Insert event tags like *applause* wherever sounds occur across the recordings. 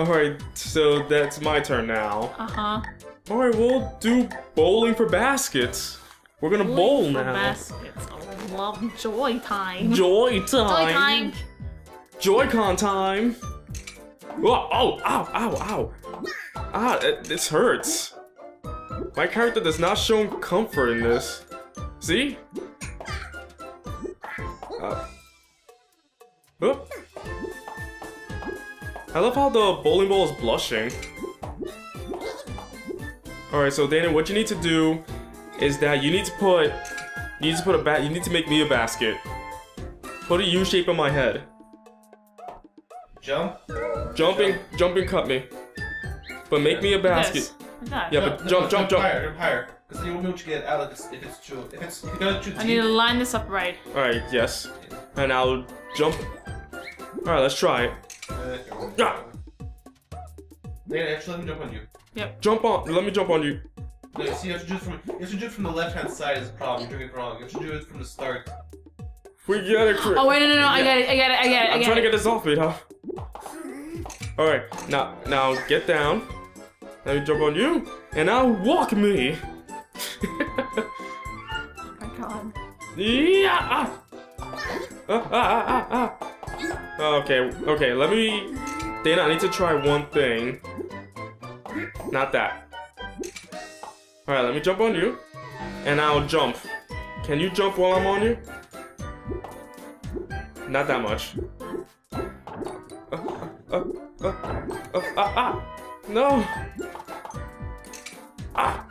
Alright, so that's my turn now. Uh-huh. Alright, we'll do bowling for baskets. We're gonna bowl For now. baskets. Oh, love joy time. Joy Joy time. time. Joy-Con time. Oh, oh, ow, ow, ow. Ah, it, this hurts. My character does not show comfort in this. See? Uh. Oh. I love how the bowling ball is blushing. Alright, so Dana, what you need to do is that you need to put you need to put a bat you need to make me a basket. Put a U shape on my head. Jump. Jumping, jumping, cut me. But make me a basket. This. Like that. Yeah, but jump, jump, jump. Higher, jump higher. Because you won't be able to get out of this if it's too. If it's if you got too I need to line this up right. Alright, yes. And I'll jump. Alright, let's try it. Uh, Ah! Dana, actually, let me jump on you. Yep. Jump on, let me jump on you. No, you see, you have to do it from you have to do it from the left hand side. Is the problem? You're doing it wrong. You have to do it from the start. We get it, Chris. Oh wait, no, no, no! I get it! I get it! I get it! I I'm get trying to get this off me, huh? Alright, now, now get down. Let me jump on you. And now walk me. Oh *laughs* my god. Yeah! Ah! Ah, ah, ah, ah, ah. Okay, okay, let me... Dana, I need to try one thing. Not that. Alright, let me jump on you. And I'll jump. Can you jump while I'm on you? Not that much. Uh, uh, uh, uh, ah, ah! No! Ah!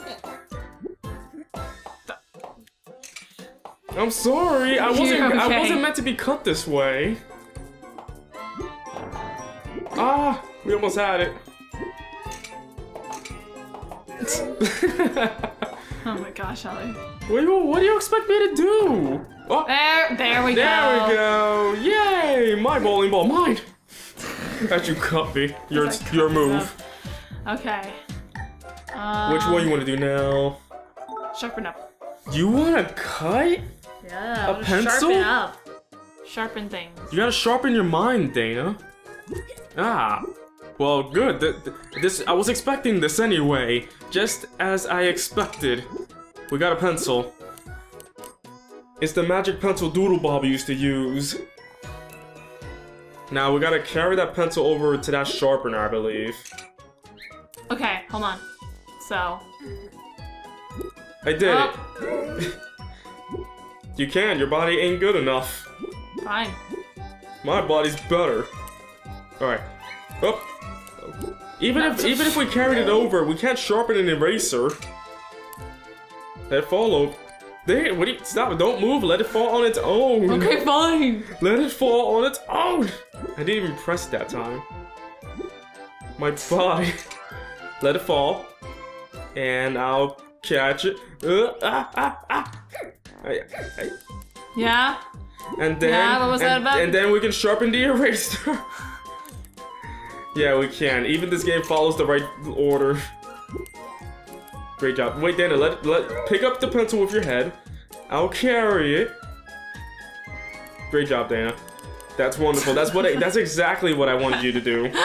I'm sorry. I wasn't. You're I *laughs* wasn't meant to be cut this way. Almost had it. Oh my gosh, Ellie. What do you, what do you expect me to do? Oh, There, there we there go. There we go. Yay! My bowling ball, mine. As you cut me. Your cut your move. up. Okay. Um, Which one you want to do now? Sharpen up. You want to cut? Yeah. A pencil? Sharpen up. Sharpen things. You gotta sharpen your mind, Dana. Ah. Well, good. Th- th- This I was expecting this anyway. Just as I expected. We got a pencil. It's the magic pencil Doodle Bob used to use. Now we gotta carry that pencil over to that sharpener, I believe. Okay, hold on. So. I did Oh, it. *laughs* You can. Your body ain't good enough. fine. My body's better. Alright. Up. Even if even if we carried it over, we can't sharpen an eraser. Let it fall over. There, what do you stop? Don't move, let it fall on its own. Okay, fine. Let it fall on its own. I didn't even press that time. My body. *laughs* Let it fall. And I'll catch it. Uh, ah, ah, ah. I- I- Yeah. and then, Yeah, what was that about? and then we can sharpen the eraser. *laughs* Yeah, we can. Even this game follows the right order. Great job. Wait, Dana, let, let, pick up the pencil with your head. I'll carry it. Great job, Dana. That's wonderful. That's what. I, that's exactly what I wanted you to do. *laughs*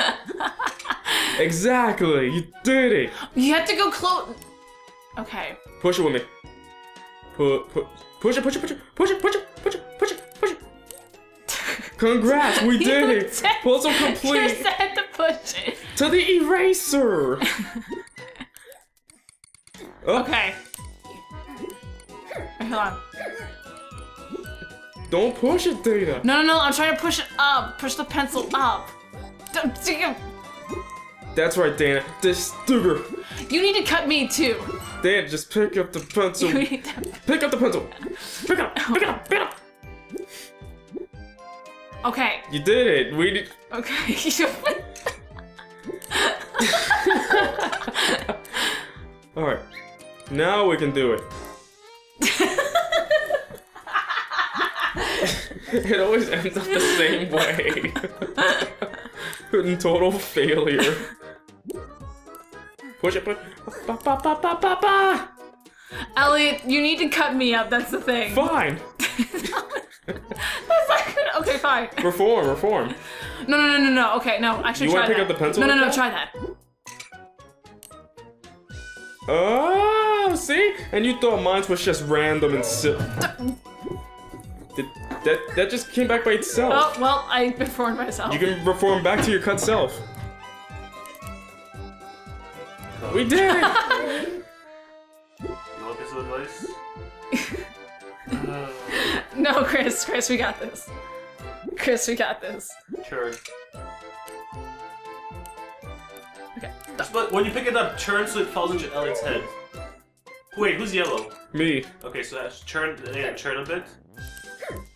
Exactly. You did it. You have to go close. Okay. Push it with me. Pu pu push it. Push it. Push it. Push it. Push it. Push it. Congrats, we *laughs* did You it. Puzzle You complete said to push it. to the eraser. Oh, Okay. Hold on. Don't push it, Dana. No, no, no. I'm trying to push it up. Push the pencil up. Don't- You That's right, Dana. This sugar. you need to cut me too. Dana, just pick up the pencil. You need to. Pick up the pencil. Pick it up. Pick up. Pick up. Okay. You did it. We did. Okay. *laughs* *laughs* All right. Now we can do it. *laughs* it always ends up the same way. In total failure. Push it, push. Ba, ba, ba, ba, ba, ba. Elliot, you need to cut me up. That's the thing. Fine. That's. That? Okay, fine. *laughs* Reform, reform. No, no, no, no, no. Okay, no. Actually, You try wanna pick that. up the pencil No, no, like no. that? Try that. Oh, see? And you thought mine was just random and si- Did, that that just came back by itself. Oh, well, I performed myself. You can reform back to your cut self. We did it! *laughs* You want this advice? *laughs* uh, No, Chris, Chris, we got this. Chris, we got this. turn. Okay. But when you pick it up, turn so it falls into Elliot's head. Wait, who's yellow? Me. Okay, so that's turn. Yeah, turn a bit.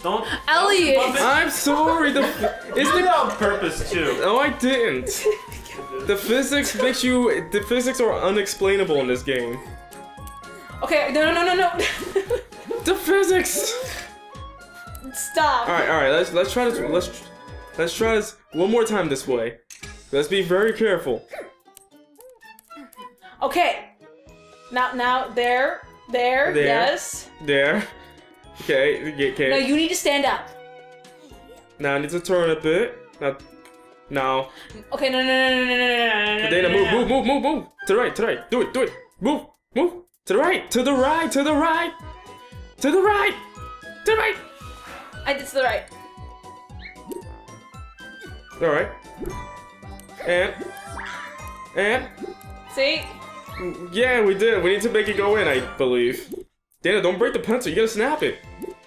Don't. Elliot! Bump it. I'm sorry, the You is did the on purpose too. No, I didn't. The physics makes you the physics are unexplainable in this game. Okay, no, no, no, no, no. The physics! Stop. All right, all right. Let's let's try this. Let's let's try this one more time this way. Let's be very careful. Okay. Now, now, there, there, there yes. There. Okay, okay. No, you need to stand up. Now I need to turn a bit. Now, now. Okay, no, no, no, no, no, no, no. But then move, move, move, move, move. To the right, to the right. Do it, do it. Move, move. To the right, to the right, to the right, to the right, to the right. I did to the right. Alright. And and See? Yeah, we did. We need to make it go in, I believe. Dana, don't break the pencil. You gotta snap it.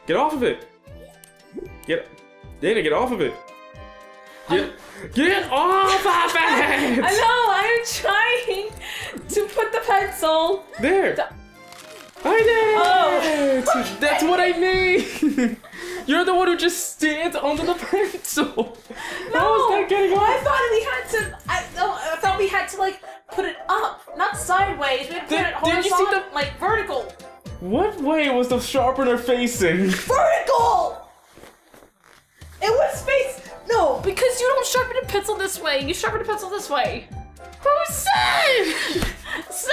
Get off of it. Get. Dana, get off of it. Get. Get off of *laughs* it! I know, I'm trying to put the pencil. There. The- I Oh. That's what I mean! *laughs* You're the one who just stands under the *laughs* pencil. How is that getting I thought we had to. I, I thought we had to like put it up, not sideways. We had to put Did- it did you see horizontal, the- like vertical. What way was the sharpener facing? Vertical. It was face. No, because you don't sharpen a pencil this way. You sharpen a pencil this way. Who said? *laughs* That's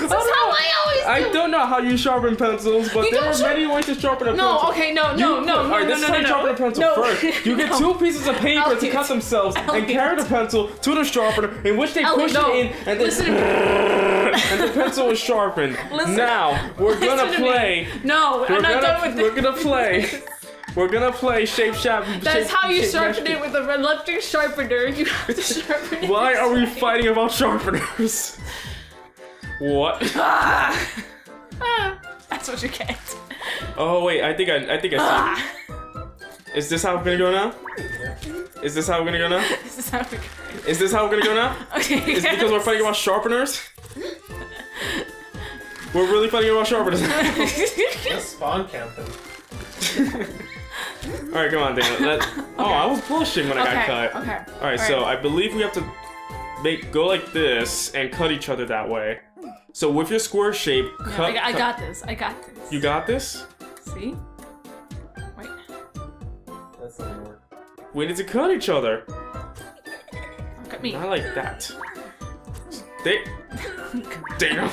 That's how I always do. I don't know how you sharpen pencils, but You there are many ways to sharpen a No, pencil. okay, no, You no, put- no, no, no, this no, is how no, you no. sharpen a pencil No. first. You get *laughs* No. two pieces of paper to cut themselves and carry the pencil to the sharpener, in which they Elliot, push no. it in, and then *laughs* and the pencil is sharpened. Listen- now we're gonna to me. play. No, We're I'm not gonna, done with we're this. gonna play. We're gonna play shape shop. That's shape- how you shape sharpen mash- it with a electric sharpener. You have to *laughs* sharpen it. Why are we fighting about sharpeners? What? Ah. *laughs* Ah. That's what you get. Oh wait, I think I, I think I Ah. see. Is this how we're gonna go now? Is this how we're gonna go now? This is how we Is this how we're gonna go now? *laughs* Okay. Is it because we're fighting about sharpeners? We're really fighting about sharpeners. *laughs* Let's spawn camp them. Alright, come on, Dana. Let, oh, I was blushing when I got okay. cut. Okay. Alright, so I believe we have to make go like this and cut each other that way. So with your square shape, Yeah, cut. I, I cut- got this. I got this. You got this? See? Wait. That's not gonna work. We need to cut each other. Look at me. Not like that. They. *laughs* Dana.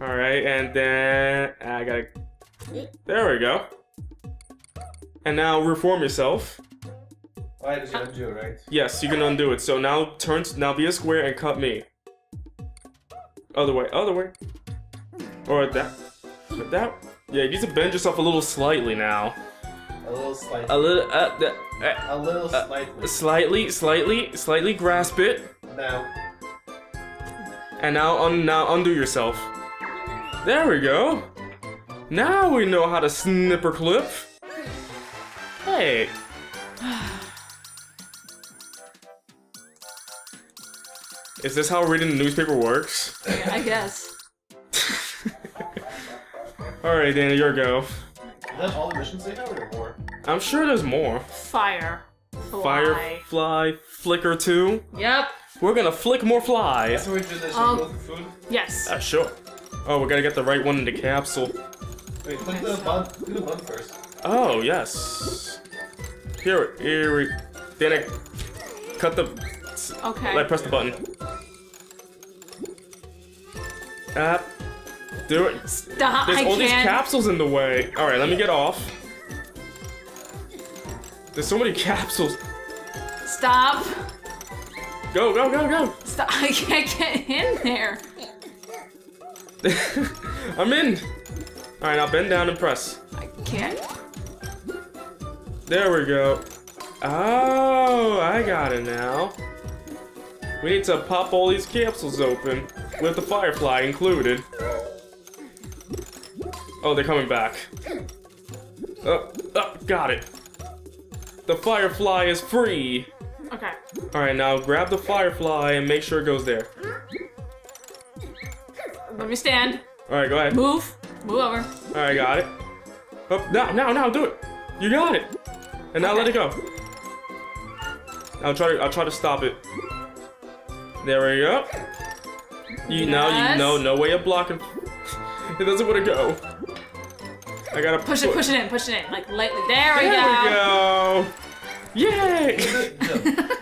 All right, and then I gotta. There we go. And now reform yourself. Alright, just gonna do it, right? Yes, you can undo it. So now turn. Now be a square and cut me. Other way. Other way. Or that. That. Yeah, you need to bend yourself a little slightly now. A little slight. A little. Uh, the, uh, A little slightly. slightly, slightly, slightly grasp it. Now. And now, un now undo yourself. There we go. Now we know how to snipper clip. Hey. Is this how reading the newspaper works? I guess. *laughs* Alright, Dana, your go. Is that all the missions they have or more? I'm sure there's more. Fire. Fly. Firefly, flicker too. Yep. We're gonna flick more flies. That's the we do this. Um, with food. Yes. Uh, sure. Oh, we gotta get the right one in the capsule. Wait, click the button. Do the button first. Oh, yes. Here, here we. Dana, cut the. Okay. Like, press the button. Ah. Do it. Stop. There's I all these can't. capsules in the way. Alright, let me get off. There's so many *laughs* capsules. Stop. Go, go, go, go. Stop. *laughs* I can't get in there. *laughs* I'm in. All right, now bend down and press. I can't. There we go. Oh, I got it now. We need to pop all these capsules open with the firefly included. Oh, they're coming back. Oh, oh, got it. The firefly is free. Okay. All right, now grab the firefly and make sure it goes there. Let me stand. All right, go ahead. Move. Move over. All right, got it. Oh, now, now, now, do it. You got it. And now let it go. I'll try to, I'll try to stop it. There we go. You now, you know, no way of blocking. it doesn't want to go. I gotta Push it, put- push it in, push it in. Like lightly. There we There go. we go. Yay! Yeah. *laughs*